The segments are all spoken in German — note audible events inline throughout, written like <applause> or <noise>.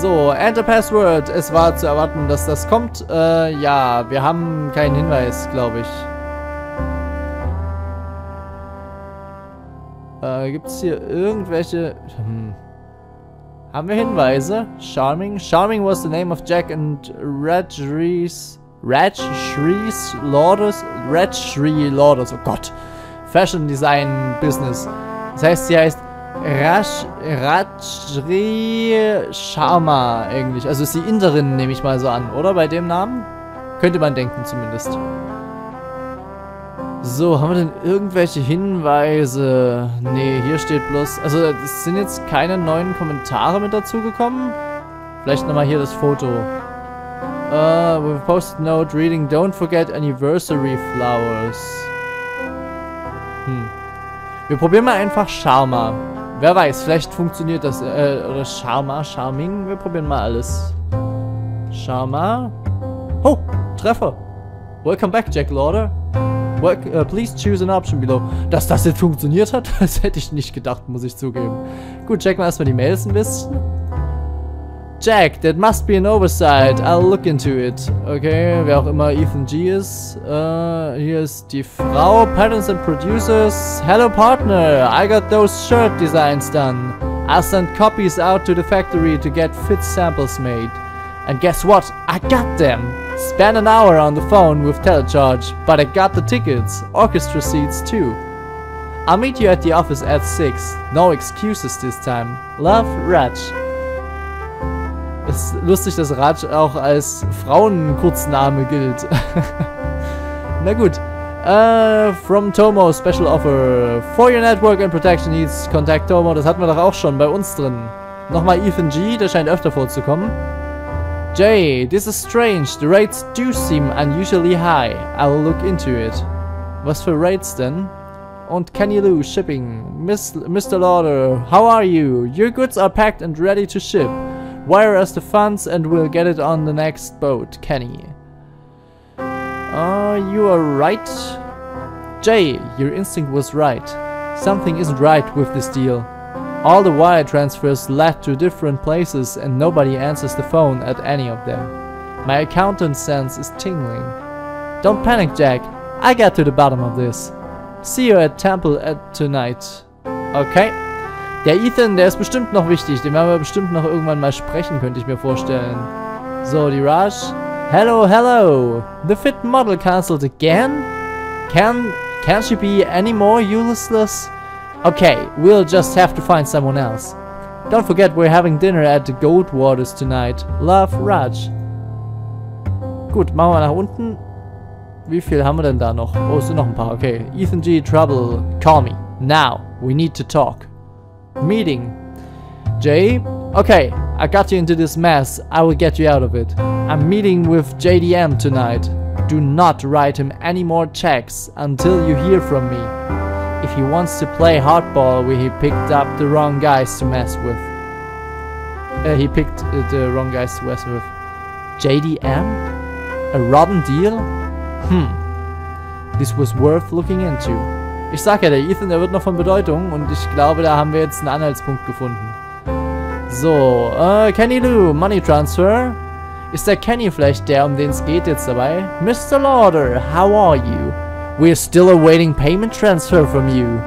So, Enter Password. Es war zu erwarten, dass das kommt. Äh, ja, wir haben keinen Hinweis, glaube ich. Äh, gibt es hier irgendwelche... Hm. Haben wir Hinweise? Charming? Charming was the name of Jack and Rajrees... Rajshrees Lauders? Rajshree Lauders, oh Gott. Fashion Design Business. Das heißt, sie heißt Rash, Rajri Sharma eigentlich. Also ist die Inderin, nehme ich mal so an, oder? Bei dem Namen? Könnte man denken zumindest. So, haben wir denn irgendwelche Hinweise? Nee, hier steht bloß... Also, es sind jetzt keine neuen Kommentare mit dazu gekommen. Vielleicht nochmal hier das Foto. Uh, we've posted note reading Don't forget anniversary flowers. Hm. Wir probieren mal einfach Charma. Wer weiß, vielleicht funktioniert das. Äh, oder Charma, Charming. Wir probieren mal alles. Charma. Oh, Treffer. Welcome back, Jack Lauder. Well, uh, please choose an option below. Dass das jetzt funktioniert hat, <laughs> das hätte ich nicht gedacht, muss ich zugeben. Gut, checken wir erstmal die Mails ein bisschen. Jack, that must be an oversight. I'll look into it. Okay, wer auch immer Ethan G ist. Uh, die Frau. Patterns and Producers. Hello, partner. I got those shirt designs done. I'll send copies out to the factory to get fit samples made. And guess what? I got them. Spent an hour on the phone with Telecharge, but I got the tickets, orchestra seats too. I'll meet you at the office at 6. No excuses this time. Love, Raj. Ist lustig, dass Raj auch als Frauenkurzname gilt. <laughs> Na gut. Uh, from Tomo, Special Offer. For your network and protection needs, contact Tomo. Das hatten wir doch auch schon bei uns drin. Nochmal Ethan G, der scheint öfter vorzukommen. Jay, this is strange. The rates do seem unusually high. I'll look into it. Was für Rates denn? Und Kenny Lou, Shipping. Miss, Mr. Lauder, how are you? Your goods are packed and ready to ship. Wire us the funds and we'll get it on the next boat, Kenny. Uh, you are right. Jay, your instinct was right. Something isn't right with this deal. All the wire transfers led to different places and nobody answers the phone at any of them. My accountant sense is tingling. Don't panic, Jack. I get to the bottom of this. See you at Temple at tonight. Okay. Der Ethan, der ist bestimmt noch wichtig. Den werden wir bestimmt noch irgendwann mal sprechen, könnte ich mir vorstellen. So, die Raj. Hello, hello. The fit model cancelled again? Can, can she be any more useless? Okay, we'll just have to find someone else. Don't forget we're having dinner at the Goldwaters tonight. Love, Raj. Gut, machen wir nach unten. Wie viel haben wir denn da noch? Oh, es sind noch ein paar. Okay. Ethan G. Trouble. Call me. Now. We need to talk. Meeting. Jay? Okay, I got you into this mess. I will get you out of it. I'm meeting with JDM tonight. Do not write him any more checks until you hear from me. If he wants to play hardball, we he picked up the wrong guys to mess with. Uh, he picked uh, the wrong guys to mess with. JDM? A rotten deal? Hmm. This was worth looking into. Ich sag ja, der Ethan, der wird noch von Bedeutung und ich glaube, da haben wir jetzt einen Anhaltspunkt gefunden. So, äh, Kenny Lou, Money Transfer. Ist der Kenny vielleicht der, um den es geht jetzt dabei? Mr. Lauder, how are you? We're still awaiting payment transfer from you.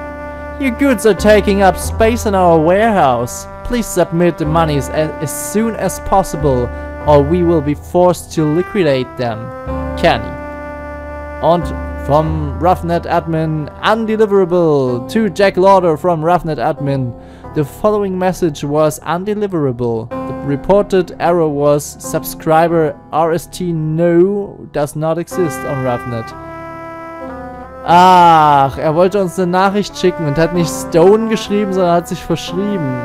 Your goods are taking up space in our warehouse. Please submit the monies as, as soon as possible or we will be forced to liquidate them. Kenny. Und vom Roughnet Admin, undeliverable to Jack Lauder from Roughnet Admin. The following message was undeliverable. The reported error was subscriber RST no does not exist on Roughnet. Ach, er wollte uns eine Nachricht schicken und hat nicht Stone geschrieben, sondern hat sich verschrieben.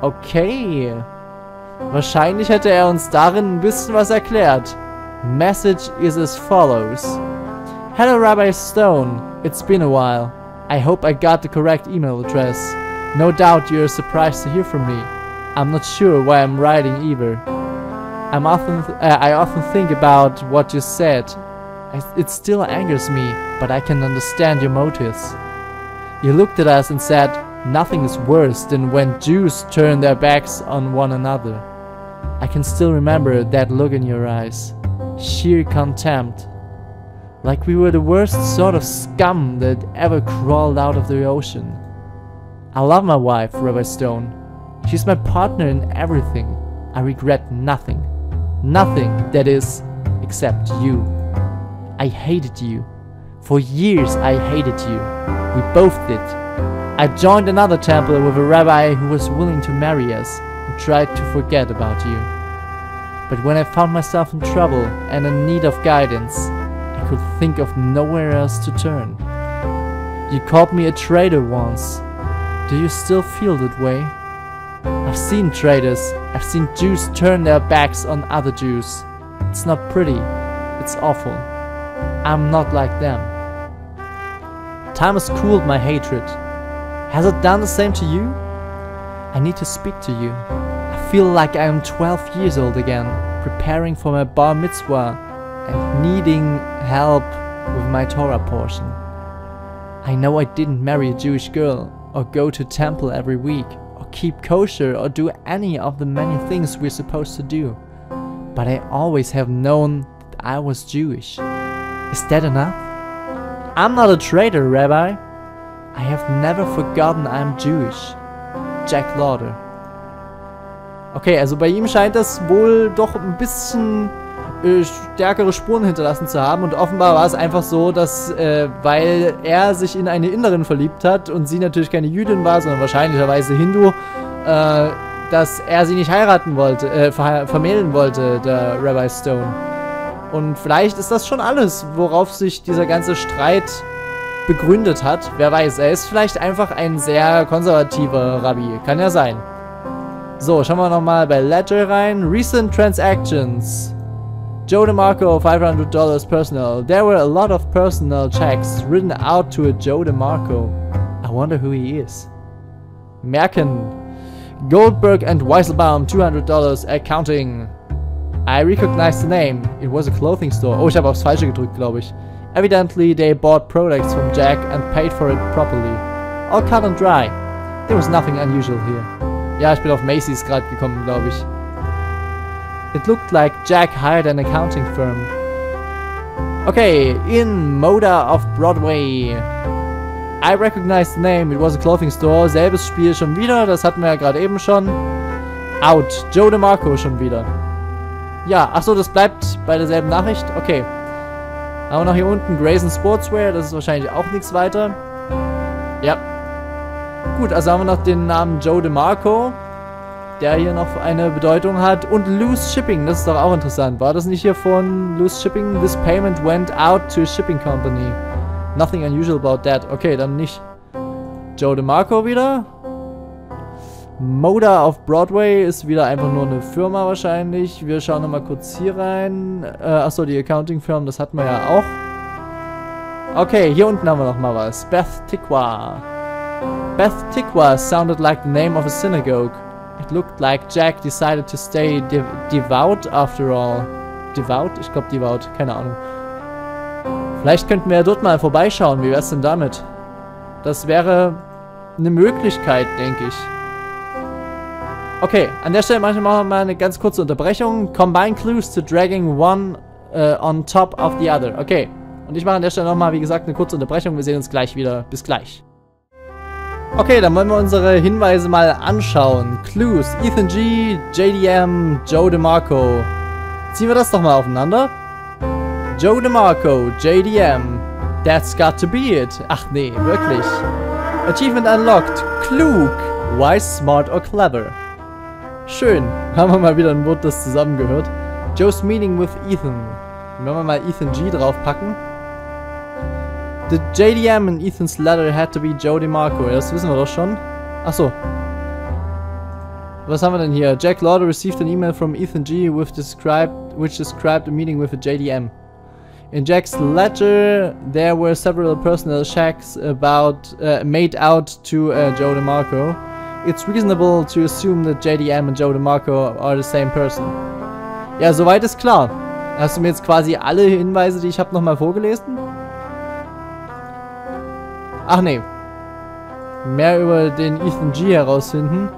Okay. Wahrscheinlich hätte er uns darin ein bisschen was erklärt. Message is as follows. Hello Rabbi Stone, it's been a while. I hope I got the correct email address. No doubt you're surprised to hear from me. I'm not sure why I'm writing either. I'm often uh, I often think about what you said. It still angers me, but I can understand your motives. You looked at us and said, nothing is worse than when Jews turn their backs on one another. I can still remember that look in your eyes. Sheer contempt. Like we were the worst sort of scum that ever crawled out of the ocean. I love my wife, Rabbi Stone. She's my partner in everything. I regret nothing. Nothing, that is, except you. I hated you. For years I hated you. We both did. I joined another temple with a rabbi who was willing to marry us and tried to forget about you. But when I found myself in trouble and in need of guidance, could think of nowhere else to turn. You called me a traitor once. Do you still feel that way? I've seen traitors. I've seen Jews turn their backs on other Jews. It's not pretty. It's awful. I'm not like them. Time has cooled my hatred. Has it done the same to you? I need to speak to you. I feel like I am 12 years old again, preparing for my bar mitzvah and needing help with my Torah portion. I know I didn't marry a Jewish girl, or go to temple every week, or keep kosher, or do any of the many things we're supposed to do. But I always have known that I was Jewish. Is that enough? I'm not a traitor, Rabbi. I have never forgotten I'm Jewish. Jack Lauder. Okay, also bei ihm scheint das wohl doch ein bisschen äh, stärkere Spuren hinterlassen zu haben und offenbar war es einfach so, dass äh, weil er sich in eine Innerin verliebt hat und sie natürlich keine Jüdin war, sondern wahrscheinlicherweise Hindu, äh, dass er sie nicht heiraten wollte, äh, ver vermählen wollte, der Rabbi Stone. Und vielleicht ist das schon alles, worauf sich dieser ganze Streit begründet hat. Wer weiß, er ist vielleicht einfach ein sehr konservativer Rabbi. Kann ja sein. So, schauen wir nochmal bei Ledger rein. Recent Transactions. Joe DeMarco, $500 personal. There were a lot of personal checks written out to a Joe DeMarco. I wonder who he is. Merken. Goldberg and Weisselbaum, $200 accounting. I recognize the name. It was a clothing store. Oh, ich habe aufs Falsche gedrückt, glaube ich. Evidently, they bought products from Jack and paid for it properly. All cut and dry. There was nothing unusual here. Ja, ich bin auf Macy's gerade gekommen, glaube ich. It looked like Jack hired an accounting firm. Okay, in Moda of Broadway. I recognize the name, it was a clothing store. Selbes Spiel schon wieder, das hatten wir ja gerade eben schon. Out, Joe DeMarco schon wieder. Ja, achso, das bleibt bei derselben Nachricht. Okay. Haben wir noch hier unten Grayson Sportswear, das ist wahrscheinlich auch nichts weiter. Ja. Gut, also haben wir noch den Namen Joe DeMarco, der hier noch eine Bedeutung hat. Und Loose Shipping, das ist doch auch interessant. War das nicht hier von Loose Shipping? This payment went out to a shipping company. Nothing unusual about that. Okay, dann nicht. Joe DeMarco wieder. Moda auf Broadway ist wieder einfach nur eine Firma wahrscheinlich. Wir schauen nochmal kurz hier rein. Äh, achso, die Accounting-Firm, das hatten wir ja auch. Okay, hier unten haben wir nochmal was. Beth Tikwa. Beth Tikwa sounded like the name of a synagogue. It looked like Jack decided to stay de devout after all. Devout? Ich glaube devout, keine Ahnung. Vielleicht könnten wir ja dort mal vorbeischauen. Wie wär's denn damit? Das wäre eine Möglichkeit, denke ich. Okay, an der Stelle machen wir mal eine ganz kurze Unterbrechung. Combine clues to dragging one uh, on top of the other. Okay, und ich mache an der Stelle nochmal, wie gesagt, eine kurze Unterbrechung. Wir sehen uns gleich wieder. Bis gleich. Okay, dann wollen wir unsere Hinweise mal anschauen. Clues, Ethan G, JDM, Joe DeMarco. Ziehen wir das doch mal aufeinander. Joe DeMarco, JDM. That's got to be it. Ach nee, wirklich. Achievement unlocked. Klug. Wise, smart or clever. Schön. Haben wir mal wieder ein Wort, das zusammengehört. Joe's meeting with Ethan. Wenn wir mal Ethan G draufpacken. The JDM in Ethan's letter had to be Joe DeMarco. Das wissen wir doch schon. Achso. Was haben wir denn hier? Jack Lauder received an email from Ethan G with described, which described a meeting with a JDM. In Jack's letter, there were several personal checks about uh, made out to uh, Joe DeMarco. It's reasonable to assume that JDM and Joe DeMarco are the same person. Ja, soweit ist klar. Hast du mir jetzt quasi alle Hinweise, die ich habe, nochmal vorgelesen? Ach nee. Mehr über den Ethan G herausfinden.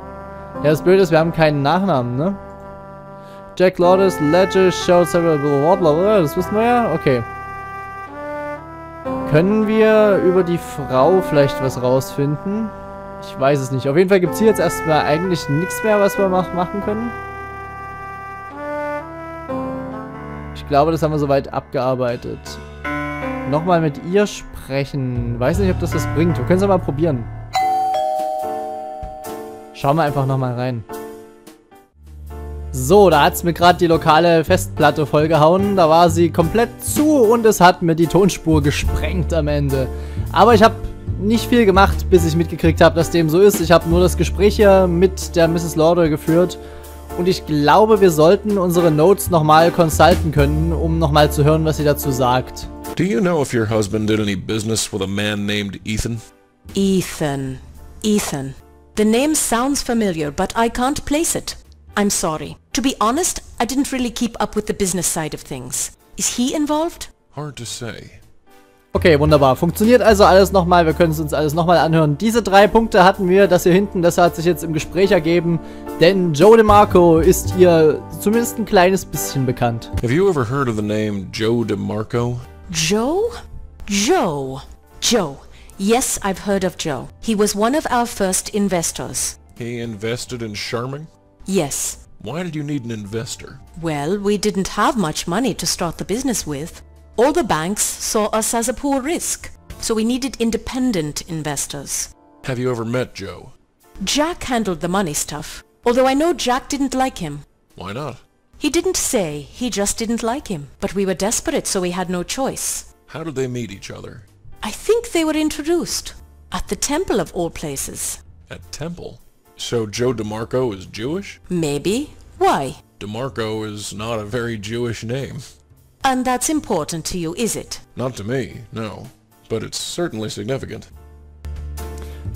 Ja, das Blöde ist, wir haben keinen Nachnamen, ne? Jack Lawless ledger showed several blablabla. Das wissen wir ja. Okay. Können wir über die Frau vielleicht was rausfinden? Ich weiß es nicht. Auf jeden Fall gibt es hier jetzt erstmal eigentlich nichts mehr, was wir mach machen können. Ich glaube, das haben wir soweit abgearbeitet. Nochmal mit ihr sprechen. Weiß nicht, ob das was bringt. Wir können es mal probieren. Schauen wir einfach nochmal rein. So, da hat es mir gerade die lokale Festplatte vollgehauen. Da war sie komplett zu und es hat mir die Tonspur gesprengt am Ende. Aber ich habe nicht viel gemacht, bis ich mitgekriegt habe, dass dem so ist. Ich habe nur das Gespräch hier mit der Mrs. Lauder geführt. Und ich glaube, wir sollten unsere Notes nochmal consulten können, um nochmal zu hören, was sie dazu sagt. Do you know if your husband did any business with a man named Ethan? Ethan. Ethan. The name sounds familiar, but I can't place it. I'm sorry. To be honest, I didn't really keep up with the business side of things. Is he involved? Hard to say. Okay, wunderbar. Funktioniert also alles nochmal. Wir können es uns alles nochmal anhören. Diese drei Punkte hatten wir. Das hier hinten, das hat sich jetzt im Gespräch ergeben. Denn Joe DeMarco ist hier zumindest ein kleines bisschen bekannt. Have you ever heard of the name Joe DeMarco? Joe? Joe. Joe. Yes, I've heard of Joe. He was one of our first investors. He invested in Charming? Yes. Why did you need an investor? Well, we didn't have much money to start the business with. All the banks saw us as a poor risk, so we needed independent investors. Have you ever met Joe? Jack handled the money stuff, although I know Jack didn't like him. Why not? He didn't say, he just didn't like him, but we were desperate so we had no choice. How did they meet each other? I think they were introduced. At the temple of all places. At Temple? So Joe DeMarco is Jewish? Maybe. Why? DeMarco is not a very Jewish name. And that's important to you, is it? Not to me, no. But it's certainly significant.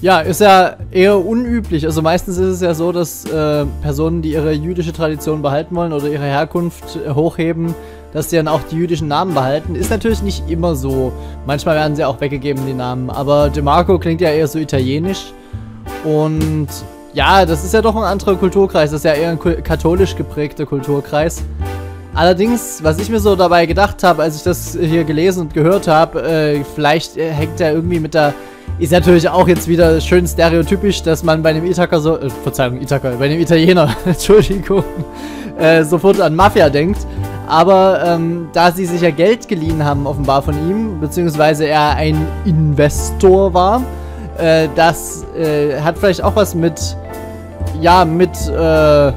Ja, ist ja eher unüblich. Also meistens ist es ja so, dass äh, Personen, die ihre jüdische Tradition behalten wollen oder ihre Herkunft äh, hochheben, dass sie dann auch die jüdischen Namen behalten. Ist natürlich nicht immer so. Manchmal werden sie auch weggegeben, die Namen. Aber DeMarco klingt ja eher so italienisch. Und ja, das ist ja doch ein anderer Kulturkreis. Das ist ja eher ein katholisch geprägter Kulturkreis. Allerdings, was ich mir so dabei gedacht habe, als ich das hier gelesen und gehört habe, äh, vielleicht äh, hängt er irgendwie mit der ist natürlich auch jetzt wieder schön stereotypisch, dass man bei einem Ithaka so, äh, Verzeihung, Ithaka, bei einem Italiener, <laughs> Entschuldigung, äh, sofort an Mafia denkt. Aber ähm, da sie sich ja Geld geliehen haben, offenbar von ihm, beziehungsweise er ein Investor war, äh, das äh, hat vielleicht auch was mit, ja, mit äh,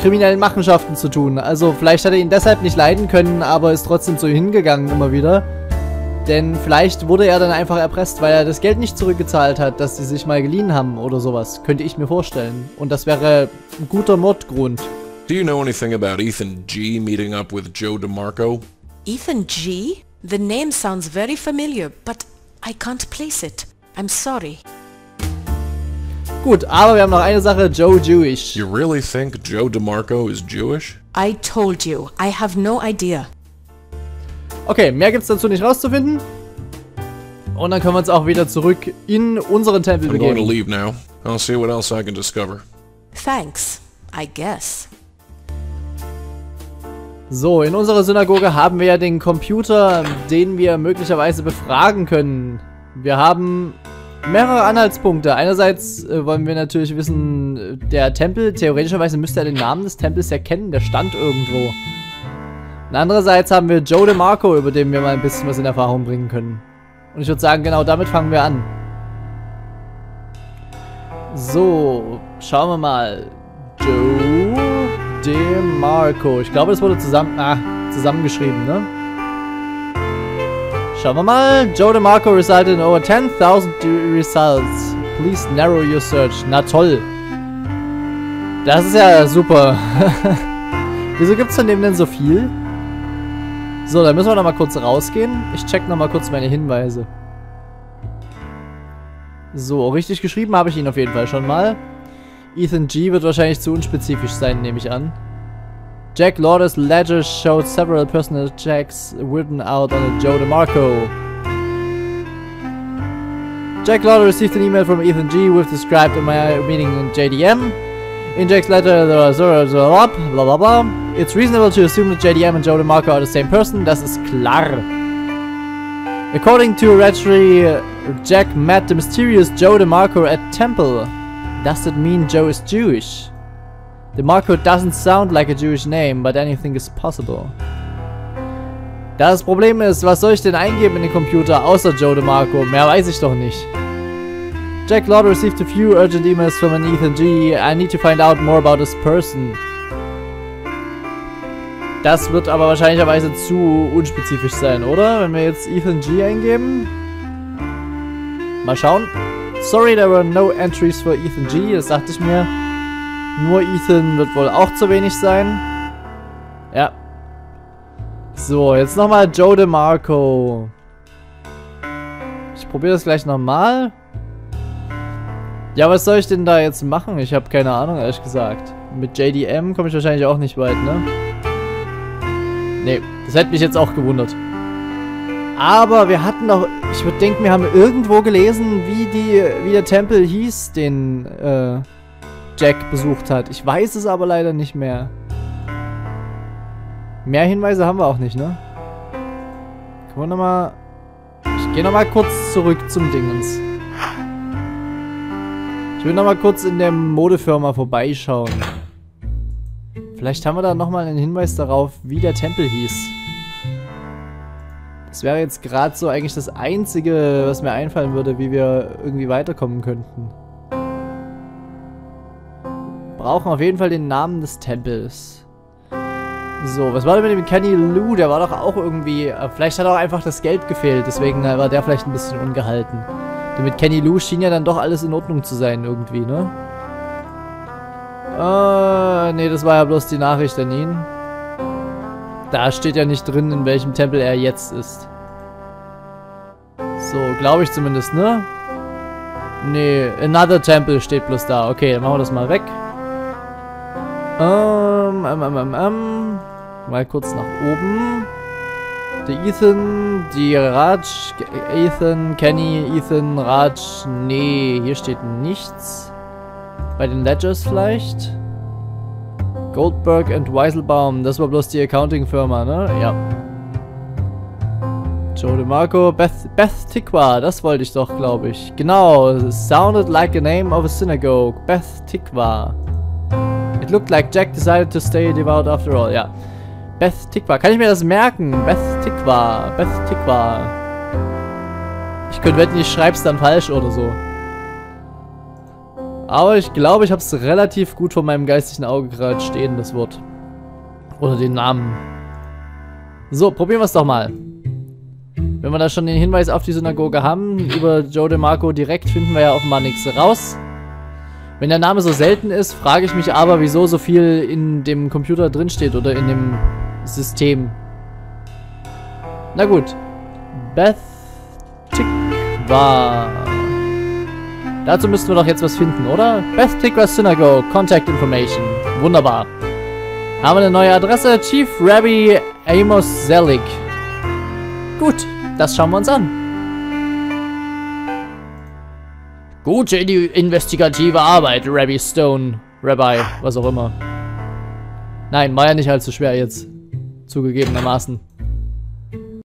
kriminellen Machenschaften zu tun. Also vielleicht hat er ihn deshalb nicht leiden können, aber ist trotzdem ihm hingegangen immer wieder. Denn vielleicht wurde er dann einfach erpresst, weil er das Geld nicht zurückgezahlt hat, das sie sich mal geliehen haben oder sowas. Könnte ich mir vorstellen. Und das wäre ein guter Mordgrund. Do you know anything about Ethan G meeting up with Joe DeMarco? Ethan G? The name sounds very familiar, but I can't place it. I'm sorry. Gut, aber wir haben noch eine Sache, Joe Jewish. You really think Joe DeMarco is Jewish? I told you, I have no idea. Okay, mehr gibt's dazu nicht rauszufinden. Und dann können wir uns auch wieder zurück in unseren Tempel I'm going to begeben. leave now. I'll see what else I can discover. Thanks, I guess. So, in unserer Synagoge haben wir ja den Computer, den wir möglicherweise befragen können. Wir haben mehrere Anhaltspunkte. Einerseits äh, wollen wir natürlich wissen, äh, der Tempel, theoretischerweise müsste er den Namen des Tempels ja kennen, der stand irgendwo. Und andererseits haben wir Joe DeMarco, über den wir mal ein bisschen was in Erfahrung bringen können. Und ich würde sagen, genau damit fangen wir an. So, schauen wir mal. Joe DeMarco. Ich glaube, das wurde zusammen, ah, zusammengeschrieben, ne? Schauen wir mal. Joe DeMarco resulted in over 10.000 results. Please narrow your search. Na toll. Das ist ja super. <laughs> Wieso gibt es von dem denn so viel? So, dann müssen wir nochmal kurz rausgehen. Ich check nochmal kurz meine Hinweise. So, richtig geschrieben habe ich ihn auf jeden Fall schon mal. Ethan G. wird wahrscheinlich zu unspezifisch sein, nehme ich an. Jack Lauder's ledger showed several personal checks written out on a Joe DeMarco. Jack Lauder received an email from Ethan G. with described in my meeting in JDM. In Jack's letter, blah blah blah. It's reasonable to assume that JDM and Joe DeMarco are the same person. Das ist klar. According to Registry, Jack met the mysterious Joe DeMarco at Temple. Does that mean Joe is Jewish? DeMarco doesn't sound like a Jewish name, but anything is possible. Das Problem ist, was soll ich denn eingeben in den Computer, außer Joe DeMarco? Mehr weiß ich doch nicht. Jack Lord received a few urgent emails from an Ethan G. I need to find out more about this person. Das wird aber wahrscheinlicherweise zu unspezifisch sein, oder? Wenn wir jetzt Ethan G eingeben. Mal schauen. Sorry, there were no entries for Ethan G. Das dachte ich mir. Nur Ethan wird wohl auch zu wenig sein. Ja. So, jetzt nochmal Joe DeMarco. Ich probiere das gleich nochmal. Ja, was soll ich denn da jetzt machen? Ich habe keine Ahnung, ehrlich gesagt. Mit JDM komme ich wahrscheinlich auch nicht weit, ne? Nee, das hätte mich jetzt auch gewundert. Aber wir hatten doch, ich würde denken, wir haben irgendwo gelesen, wie die, wie der Tempel hieß, den äh, Jack besucht hat. Ich weiß es aber leider nicht mehr. Mehr Hinweise haben wir auch nicht, ne? Können wir nochmal... Ich gehe nochmal kurz zurück zum Dingens. Ich will nochmal kurz in der Modefirma vorbeischauen. Vielleicht haben wir da nochmal einen Hinweis darauf, wie der Tempel hieß. Das wäre jetzt gerade so eigentlich das Einzige, was mir einfallen würde, wie wir irgendwie weiterkommen könnten. Brauchen auf jeden Fall den Namen des Tempels. So, was war denn mit dem Kenny Lou? Der war doch auch irgendwie... Äh, vielleicht hat auch einfach das Geld gefehlt, deswegen äh, war der vielleicht ein bisschen ungehalten. Mit Kenny Lou schien ja dann doch alles in Ordnung zu sein irgendwie, ne? Äh, nee, das war ja bloß die Nachricht an ihn. Da steht ja nicht drin, in welchem Tempel er jetzt ist. So, glaube ich zumindest, ne? Nee, Another Temple steht bloß da. Okay, dann machen wir das mal weg. Ähm, ähm, ähm, ähm, ähm. Mal kurz nach oben. Die Ethan, die Raj, Ethan, Kenny, Ethan, Raj. Nee, hier steht nichts. Bei den Ledgers vielleicht? Goldberg and Weiselbaum, das war bloß die Accounting-Firma, ne? Ja. Joe DeMarco, Beth, Beth Tikwa, das wollte ich doch, glaube ich. Genau, sounded like the name of a synagogue. Beth Tikwa. It looked like Jack decided to stay devout after all, ja. Beth Tikwa, kann ich mir das merken? Beth Tikwa, Beth Tikwa. Ich könnte wetten, ich schreib's dann falsch oder so. Aber ich glaube, ich habe es relativ gut vor meinem geistigen Auge gerade stehen, das Wort. Oder den Namen. So, probieren wir es doch mal. Wenn wir da schon den Hinweis auf die Synagoge haben, über Joe DeMarco direkt finden wir ja offenbar nichts raus. Wenn der Name so selten ist, frage ich mich aber, wieso so viel in dem Computer drinsteht oder in dem System. Na gut. Beth Tikva. Dazu müssten wir doch jetzt was finden, oder? Beth Tikva Synagogue, Contact Information. Wunderbar. Haben wir eine neue Adresse? Chief Rabbi Amos Zelig. Gut, das schauen wir uns an. Gute investigative Arbeit, Rabbi Stone. Rabbi, was auch immer. Nein, war ja nicht allzu schwer jetzt. Zugegebenermaßen.